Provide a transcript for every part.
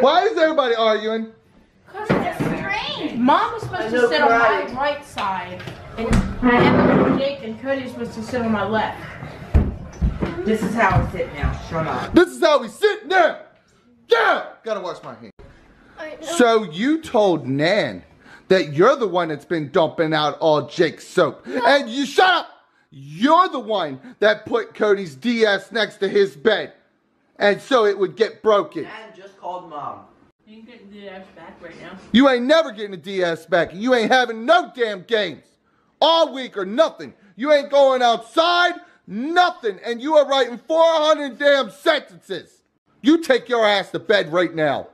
everybody arguing? Cause it's strange. Mom was supposed to know sit on my right side, and Emma, Jake, and Cody was supposed to sit on my left. This is how I sit now. Shut up. This is how we sit now. Yeah. Gotta wash my hands. So you told Nan that you're the one that's been dumping out all Jake's soap. And you shut up! You're the one that put Cody's DS next to his bed. And so it would get broken. Dad just called mom. You can get the ass back right now. You ain't never getting a DS back. You ain't having no damn games. All week or nothing. You ain't going outside, nothing. And you are writing 400 damn sentences. You take your ass to bed right now.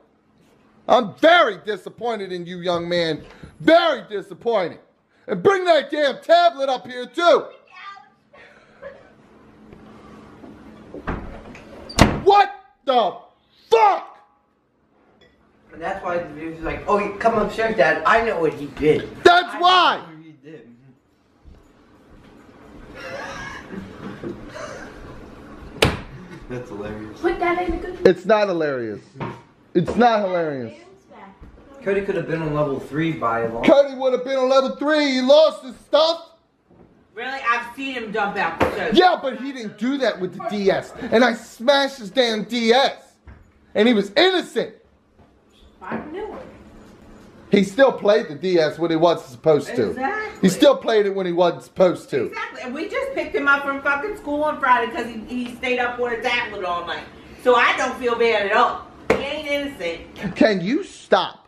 I'm very disappointed in you, young man. Very disappointed. And bring that damn tablet up here, too. What the fuck? And that's why the video's like, oh, you come upstairs, Dad. I know what he did. That's I know why. what he did. That's hilarious. Put that in the good. It's not hilarious. It's not hilarious. Cody could have been on level three by a long. Cody would have been on level three. He lost his stuff. Really? I've seen him dump out the. Yeah, but he didn't do that with the DS. And I smashed his damn DS. And he was innocent. I knew it. He still played the DS when he wasn't supposed to. Exactly. He still played it when he wasn't supposed to. Exactly. And we just picked him up from fucking school on Friday because he, he stayed up with a tablet all night. So I don't feel bad at all. He ain't innocent. Can you stop